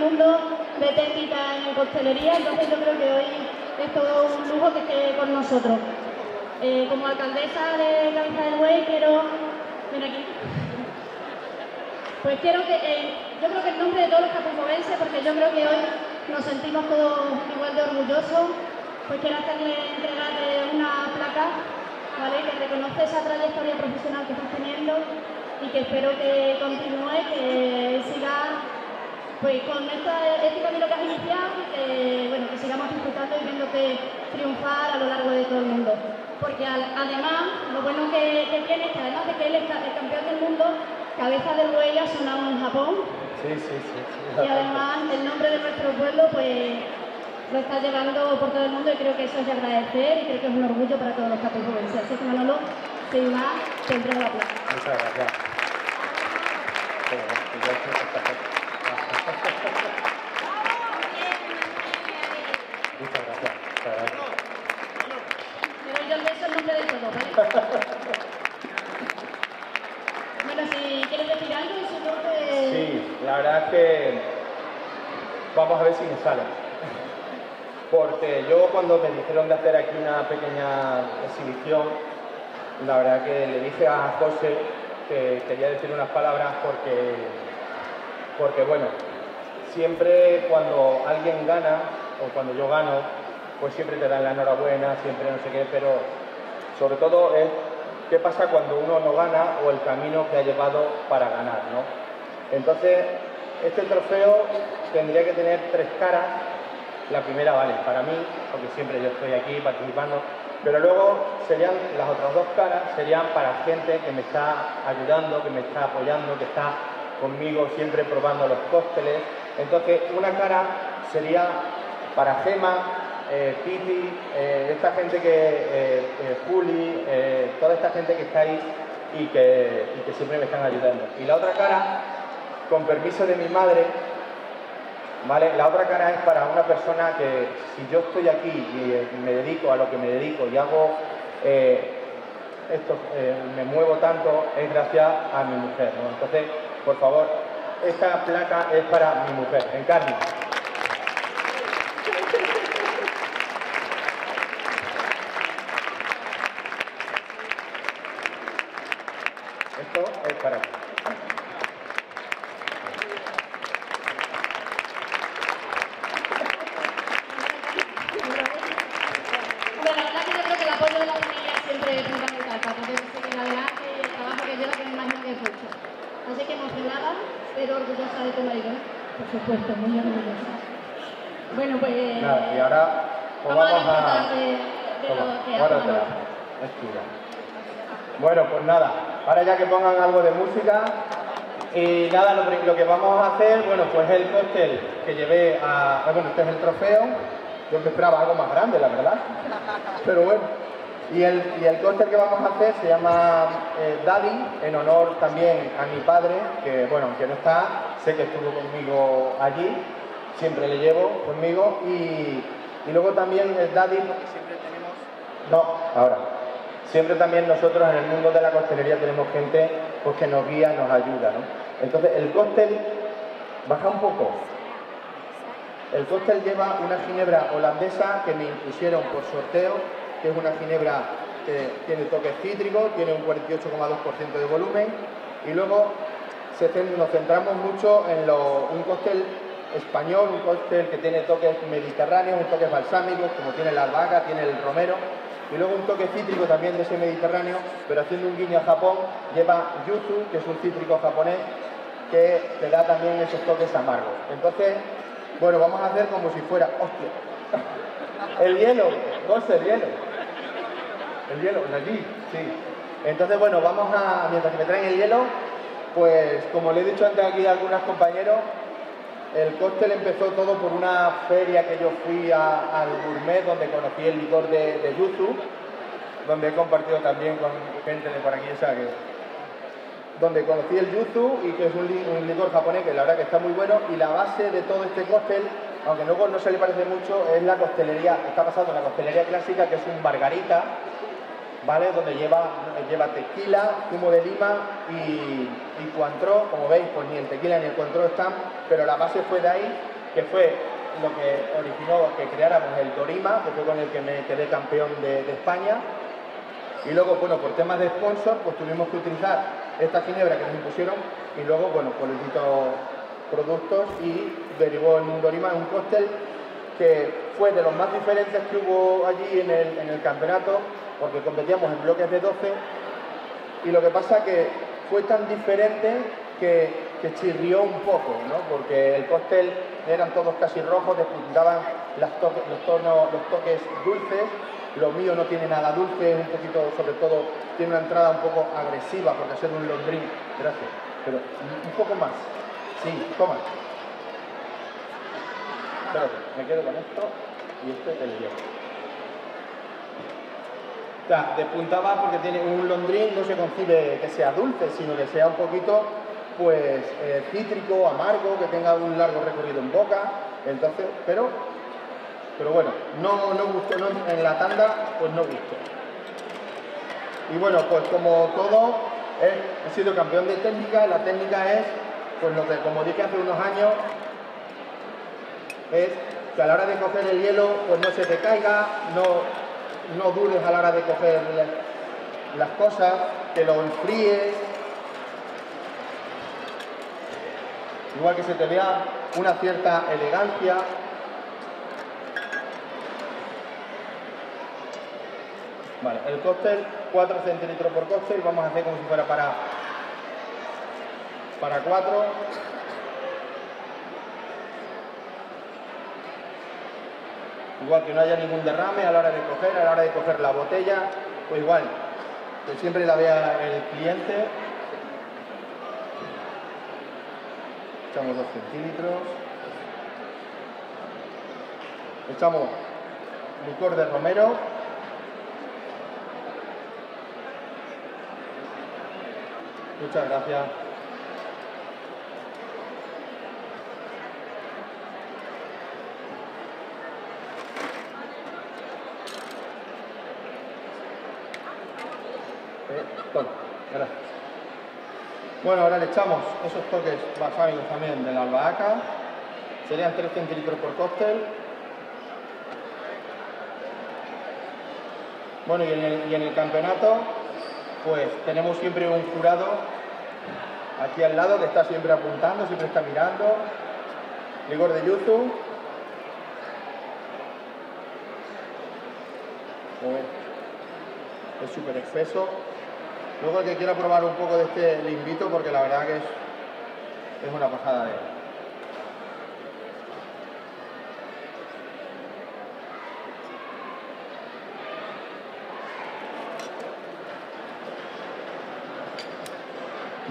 mundo de técnica en costelería, entonces yo creo que hoy es todo un lujo que esté con nosotros. Eh, como alcaldesa de Cabeza del Buey quiero... Ven aquí. Pues quiero que, eh, yo creo que en nombre de todos los capujovenses, porque yo creo que hoy nos sentimos todos igual de orgullosos, pues quiero hacerle entrega de una placa ¿vale? que reconoce esa trayectoria profesional que estás teniendo y que espero que continúe, que siga pues, con este camino que has iniciado que, bueno, que sigamos disfrutando y viéndote triunfar a lo largo de todo el mundo. Porque además, lo bueno que, tiene es que además de que él es el campeón del mundo, cabeza del buey ha sonado en Japón. Sí, sí, sí. Y además el nombre de nuestro pueblo, pues lo está llevando por todo el mundo y creo que eso es de agradecer y creo que es un orgullo para todos los capos jóvenes. Así que Manolo, sin más, te entrego la plaza. Muchas gracias. Muchas gracias. Pero yo el beso en nombre de todos, ¿vale? bueno, si quieres decir algo, si no te... Sí, la verdad es que vamos a ver si me sale. Porque yo cuando me dijeron de hacer aquí una pequeña exhibición, la verdad que le dije a José que quería decir unas palabras porque, porque bueno, siempre cuando alguien gana o cuando yo gano, pues siempre te dan la enhorabuena, siempre no sé qué, pero sobre todo es qué pasa cuando uno no gana o el camino que ha llevado para ganar, ¿no? Entonces, este trofeo tendría que tener tres caras la primera vale para mí, porque siempre yo estoy aquí participando, pero luego serían las otras dos caras, serían para gente que me está ayudando, que me está apoyando, que está conmigo siempre probando los cócteles. Entonces, una cara sería para Gema, eh, Piti, eh, esta gente que, eh, eh Juli, toda esta gente que está ahí y que, siempre me están ayudando. Y la otra cara, con permiso de mi madre, la otra cara es para una persona que si yo estoy aquí y me dedico a lo que me dedico y hago esto, me muevo tanto, es gracias a mi mujer. Entonces, por favor, esta placa es para mi mujer, Encarni. Esto es para ti. supuesto, muy orgullosa. Bueno, pues... y ahora pues vamos, a... De, bueno, pues nada, ahora ya que pongan algo de música y nada, lo, que vamos a hacer, bueno, pues el cóctel que llevé a... Bueno, este es el trofeo, yo esperaba algo más grande, la verdad, pero bueno. Y el, y el cóctel que vamos a hacer se llama eh, Daddy, en honor también a mi padre, que bueno, aunque no está, sé que estuvo conmigo allí, siempre le llevo conmigo. Y, luego también el Daddy, porque siempre tenemos... No, ahora. Siempre también nosotros en el mundo de la costelería tenemos gente pues, que nos guía, nos ayuda. ¿no? Entonces el cóctel baja un poco. El cóctel lleva una ginebra holandesa que me impusieron por sorteo que es una ginebra que tiene toques cítricos, tiene un 48,2% de volumen y luego nos centramos mucho en un cóctel español, un cóctel que tiene toques mediterráneos, un toques balsámicos, como tiene la albahaca, tiene el romero, y luego un toque cítrico también de ese mediterráneo, pero haciendo un guiño a Japón, lleva yuzu, que es un cítrico japonés, que te da también esos toques amargos. Entonces, bueno, vamos a hacer como si fuera, hostia, el hielo, José, el hielo. El hielo, allí, sí. Entonces, bueno, vamos a, mientras que me traen el hielo, pues como le he dicho antes aquí a algunos compañeros, el cóctel empezó todo por una feria que yo fui al gourmet donde conocí el licor de, de yuzu, donde he compartido también con gente de por aquí, que donde conocí el yuzu y que es un, licor japonés que la verdad que está muy bueno y la base de todo este cóctel, aunque luego no se le parece mucho, es la costelería, está basado en la costelería clásica que es un margarita, ¿vale? Donde lleva, lleva tequila, zumo de lima y, y cuantro, como veis, pues ni el tequila ni el cuantro están, pero la base fue de ahí, que fue lo que originó que creáramos el Dorima, que fue con el que me quedé campeón de, España. Y luego, bueno, por temas de sponsor, pues tuvimos que utilizar esta ginebra que nos impusieron y luego, bueno, por distintos productos y derivó en un Dorima, un cóctel que fue de los más diferentes que hubo allí en el, en el campeonato, porque competíamos en bloques de 12 y lo que pasa que fue tan diferente que, chirrió un poco, ¿no? porque el cóctel eran todos casi rojos, despuntaban los, los toques dulces, lo mío no tiene nada dulce, un poquito, sobre todo, tiene una entrada un poco agresiva, porque ser un londrín, gracias, pero un poco más, sí, toma. Espérate, me quedo con esto y este es el sea, despuntaba porque tiene un londrín, no se concibe que sea dulce, sino que sea un poquito pues eh, cítrico, amargo, que tenga un largo recorrido en boca, entonces, pero, pero bueno, no, no gustó, no, en la tanda pues no gustó. Y bueno, pues como todo, he, he sido campeón de técnica, la técnica es, pues lo que como dije hace unos años, es que a la hora de coger el hielo, pues no se te caiga, no, no dudes a la hora de coger las cosas, que lo enfríes, igual que se te vea una cierta elegancia. Vale, el cóctel, 4 centilitros por cóctel, vamos a hacer como si fuera para, para 4. Igual que no haya ningún derrame a la hora de coger, a la hora de coger la botella, pues igual, que siempre la vea el cliente. Echamos 2 centímetros, echamos licor de romero, muchas gracias. Bueno, ahora le echamos esos toques balsámicos también de la albahaca. Serían 3 centilitros por cóctel. Bueno, y en, el, campeonato, pues tenemos siempre un jurado aquí al lado que está siempre apuntando, siempre está mirando. Licor de yuzu. Es súper espeso. Luego el que quiera probar un poco de este le invito porque la verdad que es, es una pasada de.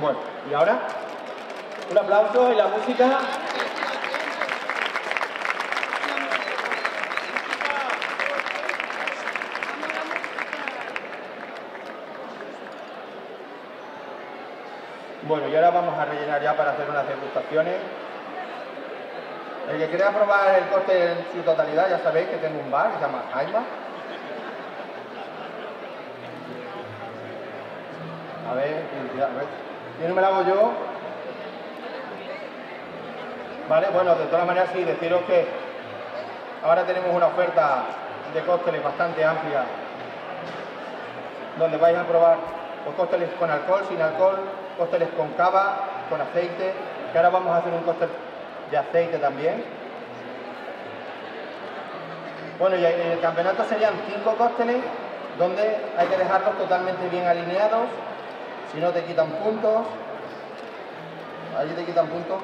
Bueno, y ahora un aplauso y la música. Bueno, y ahora vamos a rellenar ya para hacer unas degustaciones. El que quiera probar el corte en su totalidad, ya sabéis que tengo un bar que se llama Jaima. A ver, a ver. Y no me lo hago yo. Vale, bueno, de todas maneras sí, deciros que ahora tenemos una oferta de cócteles bastante amplia donde vais a probar los cócteles con alcohol, sin alcohol, cócteles con cava, con aceite, que ahora vamos a hacer un cóctel de aceite también. Bueno, y en el campeonato serían cinco cócteles donde hay que dejarlos totalmente bien alineados, si no te quitan puntos, allí te quitan puntos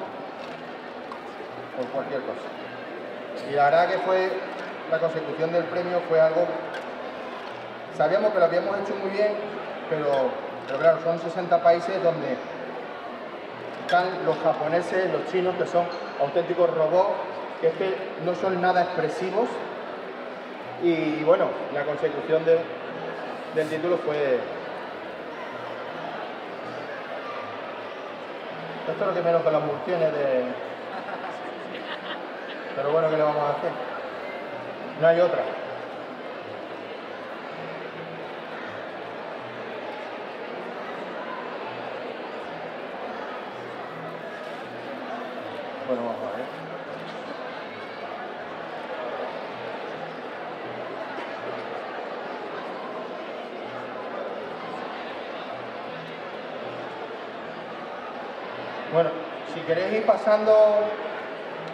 por cualquier cosa. Y la verdad que fue, la consecución del premio fue algo, sabíamos que lo habíamos hecho muy bien, pero pero claro, son 60 países donde están los japoneses, los chinos, que son auténticos robots, que es que no son nada expresivos. Y bueno, la consecución de, del título fue... Esto es lo que menos con las multiones de... Pero bueno, ¿qué le vamos a hacer? No hay otra. Bueno, si queréis ir pasando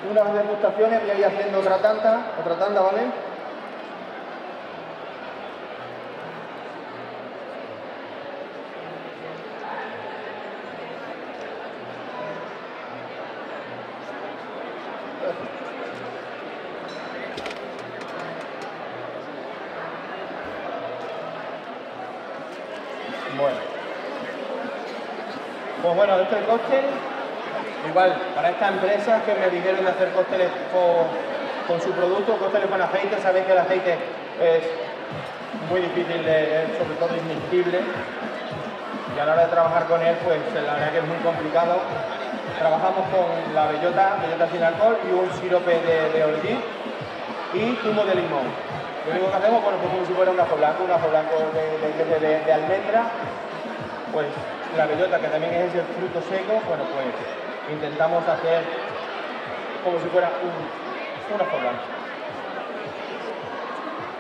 unas degustaciones, voy a ir haciendo otra tanda, otra tanda, ¿vale? Bueno. Este cóctel, igual, para estas empresas que me dijeron hacer cócteles con, su producto, cócteles con aceite, sabéis que el aceite es muy difícil, de, sobre todo inmiscible, y a la hora de trabajar con él, pues la verdad que es muy complicado. Trabajamos con la bellota, bellota sin alcohol y un sirope de, de ortiz y zumo de limón. Lo único que hacemos, bueno, pues un gajo blanco, un gajo blanco de, de, de almendra, pues la bellota, que también es el fruto seco, bueno, pues intentamos hacer como si fuera un, una blanco.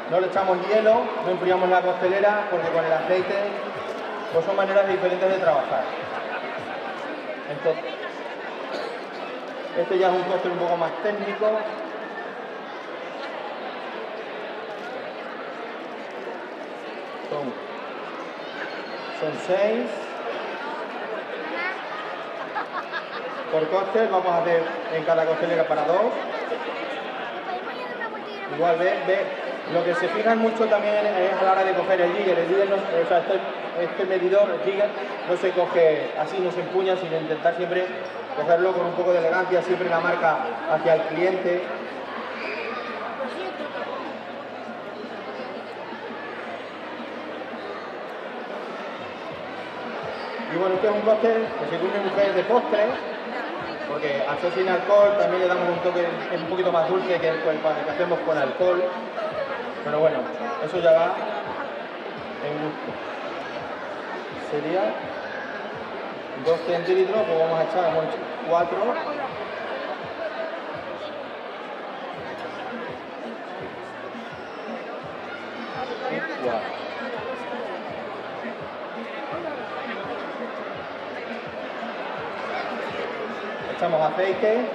No le echamos hielo, no enfriamos la costelera, porque con el aceite pues son maneras diferentes de trabajar. Entonces, este ya es un cóctel un poco más técnico, son seis. Por cóctel vamos a hacer en cada costelera para dos. Igual, ve, ve, lo que se fijan mucho también es a la hora de coger el jigger. El jigger o sea, este, este, medidor, el jigger, no se coge así, no se empuña, sino intentar siempre cogerlo con un poco de elegancia, siempre la marca hacia el cliente. Y bueno, este es un cóctel que se come mujeres de postre, porque al ser sin alcohol también le damos un toque un poquito más dulce que el, que hacemos con alcohol. Pero bueno, eso ya va en gusto. Sería 2 centilitros, pues vamos a echar vamos a echar 4. Echamos aceite.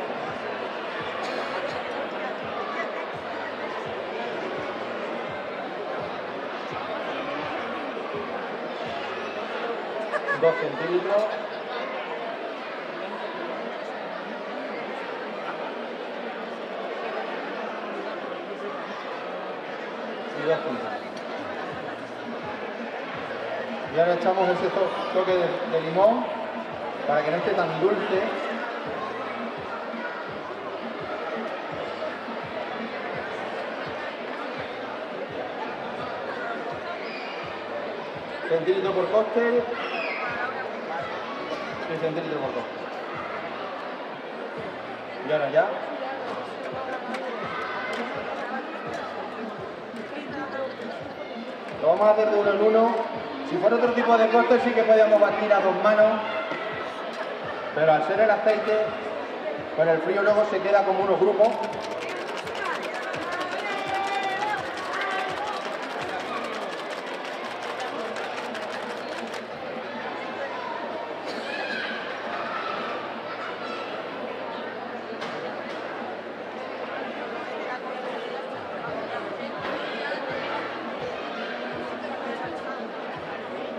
Dos centímetros. Y. Y ahora echamos ese toque de limón para que no esté tan dulce centímetro por cóctel y centímetro por cóctel. Y ahora ya. Lo vamos a hacer de uno en uno. Si fuera otro tipo de cóctel sí que podíamos batir a dos manos, pero al ser el aceite, con el frío luego se queda como unos grupos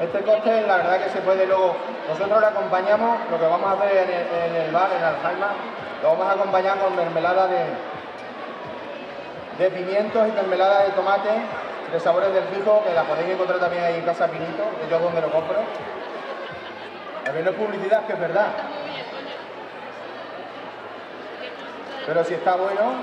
Este cóctel la verdad que se puede luego, nosotros lo acompañamos, lo que vamos a hacer en el, bar, en Alzheimer, lo vamos a acompañar con mermelada de, de pimientos y mermelada de tomate de sabores del fijo, que la podéis encontrar también ahí en Casa Pinito, que yo donde lo compro. Ver, no es publicidad, que es verdad. Pero si está bueno,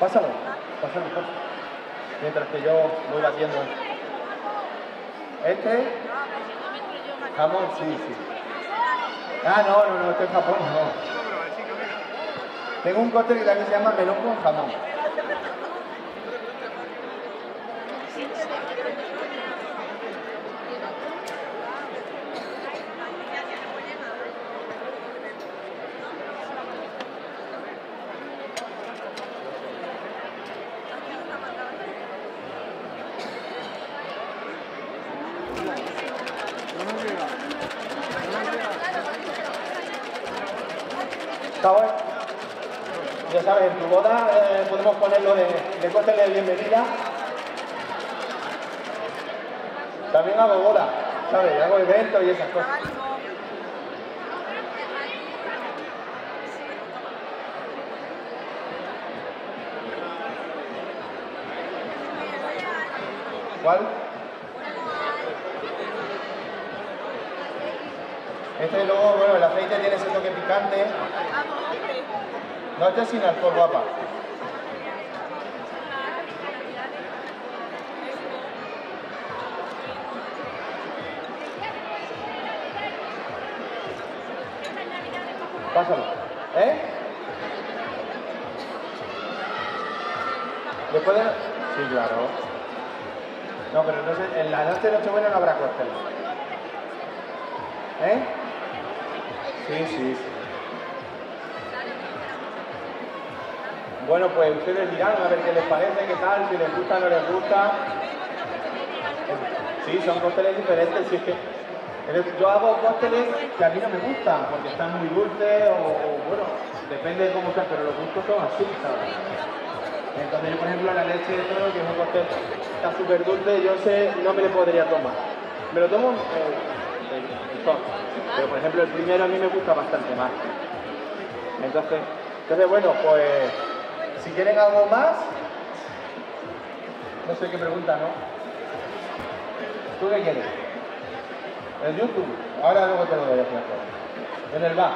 Pásalo, pásalo, pásalo. Mientras que yo voy batiendo. Este, jamón, sí, sí. Ah, no, no, no, este es Japón, no. Tengo un cóctel que también se llama melón con jamón. ¿Sabes? Ya sabes, en tu boda eh, podemos ponerlo de, de cóctel de bienvenida. También hago boda, ¿sabes? Hago eventos y esas cosas. ¿Cuál? Este luego, bueno, el aceite tiene ese toque picante. No, este es sin alcohol, guapa. Pásalo. ¿Eh? Después de... Sí, claro. No, pero entonces en la noche de Nochebuena no habrá cóctel. ¿Eh? Sí, sí, sí. Bueno, pues ustedes dirán a ver qué les parece, qué tal, si les gusta o no les gusta. Sí, son cócteles diferentes, si es que yo hago cócteles que a mí no me gustan, porque están muy dulces o, bueno, depende de cómo sean, pero los gustos son así, ¿sabes? Entonces yo, por ejemplo, la leche de toro, que es un cóctel, está súper dulce, yo sé, no me lo podría tomar. Me lo tomo eh, pero por ejemplo el primero a mí me gusta bastante más. Entonces, entonces bueno, pues si quieren algo más, no sé qué pregunta, ¿no? ¿Tú qué quieres? El YouTube. Ahora luego te lo doy a En el bar.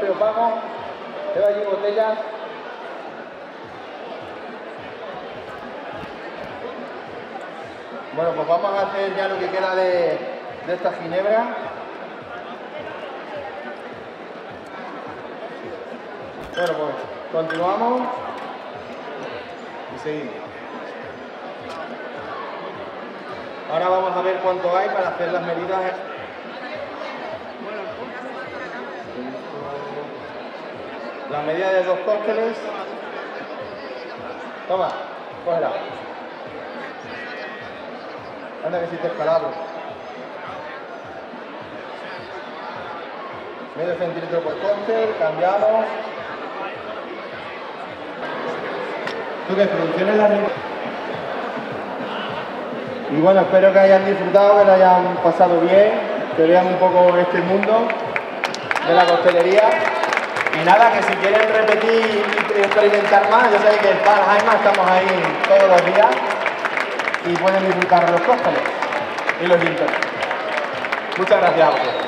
Pero vamos, tengo allí botellas. Bueno, pues vamos a hacer ya lo que queda de, de esta ginebra. Bueno, pues continuamos y seguimos. Ahora vamos a ver cuánto hay para hacer las medidas. La medida de dos cócteles. Toma, cógela. Anda que si te escalado. Medio centímetro por cóctel, cambiamos. ¿Tú qué? ¿Producciones la y bueno, espero que hayan disfrutado, que lo hayan pasado bien, que vean un poco este mundo de la costelería. Y nada, que si quieren repetir y experimentar más, ya sabéis que en Paljaima estamos ahí todos los días y pueden disfrutar los cócteles y los limpios. Muchas gracias a